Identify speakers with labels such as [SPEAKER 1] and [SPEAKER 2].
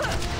[SPEAKER 1] Ugh.